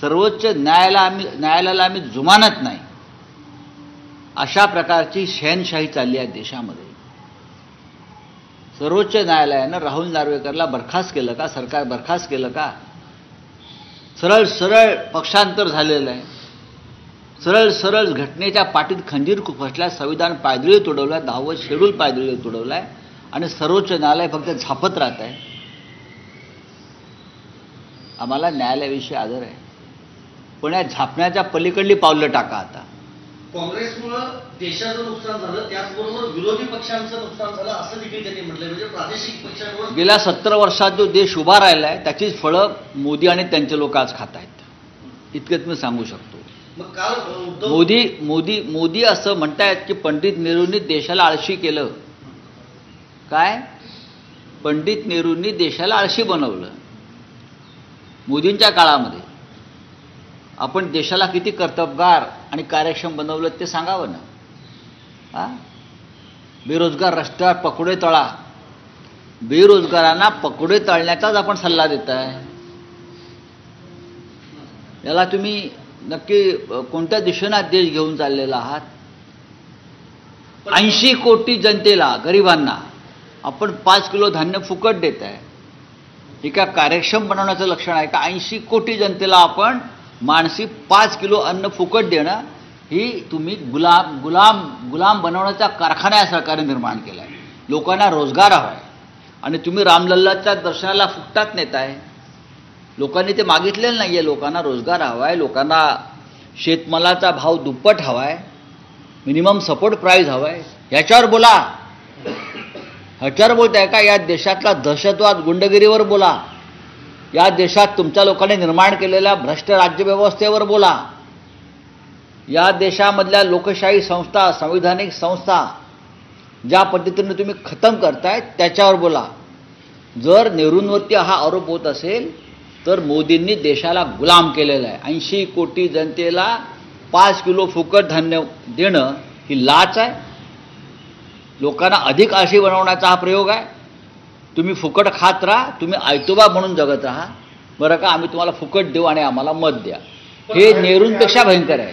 सर्वोच्च न्यायाला आम्ही न्यायालयाला आम्ही जुमानत नाही. अशा प्रकारची शहनशाही चालली आहे देशामध्ये. सर्वोच्च न्यायालयानं राहुल नार्वेकरला बरखास्त केलं का? सरकार बरखास्त केलं का? सरळ सरळ पक्षांतर झालेलं आहे. सरळ सरळ घटनेच्या पाठीत खंजीर खुपसल्या संविधान पायदळी तुडवलं दहावं शेड्यूल पायदळी तुडवलं आहे आणि सर्वोच्च न्यायालय फक्त झापत राहत आहे आम्हाला न्यायालयाविषयी आदर आहे. पण या झापण्याच्या पलीकडली पावलं टाका आता. काँग्रेसमुळं देशाचं नुकसान झालं त्याचबरोबर विरोधी पक्षांचं नुकसान झालं असं देखील त्यांनी म्हटलंय. म्हणजे प्रादेशिक पक्षांवर गेल्या सत्तर वर्षात जो देश उभा राहिला आहे त्याचीच फळं मोदी आणि त्यांचे लोक आज खात आहेत इतकंच मी सांगू शकतो. मग काल मोदी मोदी मोदी असं म्हणतायत की पंडित नेहरूंनी देशाला आळशी केलं. काय? पंडित नेहरूंनी देशाला आळशी बनवलं. मोदींच्या काळामध्ये. आपण देशाला किती कर्तबगार आणि कार्यक्षम बनवलं ते सांगावं ना? हा? बेरोजगार रस्त्यावर पकडे तळा. बेरोजगारांना पकडे तळण्याचाच आपण सल्ला देत आहे याला तुम्ही नक्की कोणत्या दिशेनं देश घेऊन चाललेला आहात? ऐंशी कोटी जनतेला गरिबांना आपण पाच किलो धान्य फुकट देत आहे हे का कार्यक्षम बनवण्याचं लक्षण आहे का? ऐंशी कोटी जनतेला आपण माणसी पाच किलो अन्न फुकट देणं ही तुम्ही गुलाम गुलाम गुलाम बनवण्याचा कारखाना या सरकारने निर्माण केला आहे लोकांना रोजगार हवा आहे आणि तुम्ही रामलल्लाच्या दर्शनाला फुकटात नेताय. लोकांनी ते मागितलेलं नाही आहे लोकांना रोजगार हवा आहे लोकांना शेतमालाचा भाव दुप्पट हवा आहे मिनिमम सपोर्ट प्राईज हवा आहे ह्याच्यावर बोला. ह्याच्यावर बोलताय का? या देशातला दहशतवाद गुंडगिरीवर बोला. या देशात तुमच्या लोकांनी निर्माण केलेल्या भ्रष्ट राज्यव्यवस्थेवर बोला. या देशामधल्या लोकशाही संस्था संविधानिक संस्था ज्या पद्धतीने तुम्ही खतम करताय त्याच्यावर बोला. जर नेहरूंवरती हा आरोप होत असेल तर मोदींनी देशाला गुलाम केलेला आहे. ऐंशी कोटी जनतेला पाच किलो फुकट धान्य देणं ही लाच आहे. लोकांना अधिक आशी बनवण्याचा हा प्रयोग आहे. तुम्ही फुकट खात राहा तुम्ही आयतोबा म्हणून जगत राहा. बरं का आम्ही तुम्हाला फुकट देऊ आणि आम्हाला मत द्या. हे नेहरूंपेक्षा भयंकर आहे.